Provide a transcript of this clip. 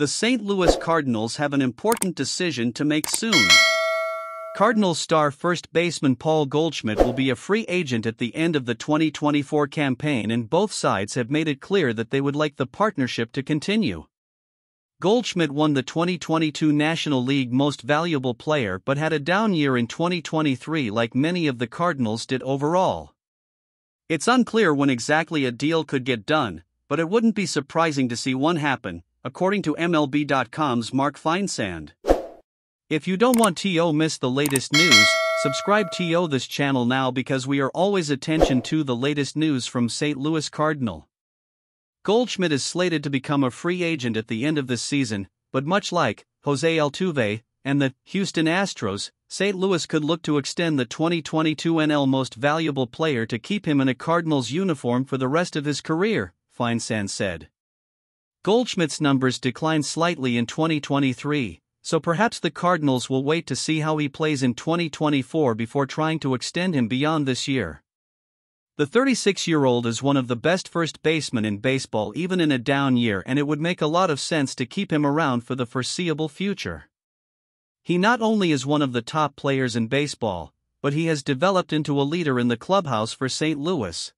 The St. Louis Cardinals have an important decision to make soon. Cardinals star first baseman Paul Goldschmidt will be a free agent at the end of the 2024 campaign, and both sides have made it clear that they would like the partnership to continue. Goldschmidt won the 2022 National League Most Valuable Player but had a down year in 2023 like many of the Cardinals did overall. It's unclear when exactly a deal could get done, but it wouldn't be surprising to see one happen, according to MLB.com's Mark Feinsand. If you don't want to miss the latest news, subscribe to this channel now because we are always attention to the latest news from St. Louis Cardinal. Goldschmidt is slated to become a free agent at the end of this season, but much like Jose Altuve and the Houston Astros, St. Louis could look to extend the 2022 NL Most Valuable Player to keep him in a Cardinals uniform for the rest of his career, Feinsand said. Goldschmidt's numbers declined slightly in 2023, so perhaps the Cardinals will wait to see how he plays in 2024 before trying to extend him beyond this year. The 36 year old is one of the best first basemen in baseball even in a down year, and it would make a lot of sense to keep him around for the foreseeable future. He not only is one of the top players in baseball, but he has developed into a leader in the clubhouse for St. Louis.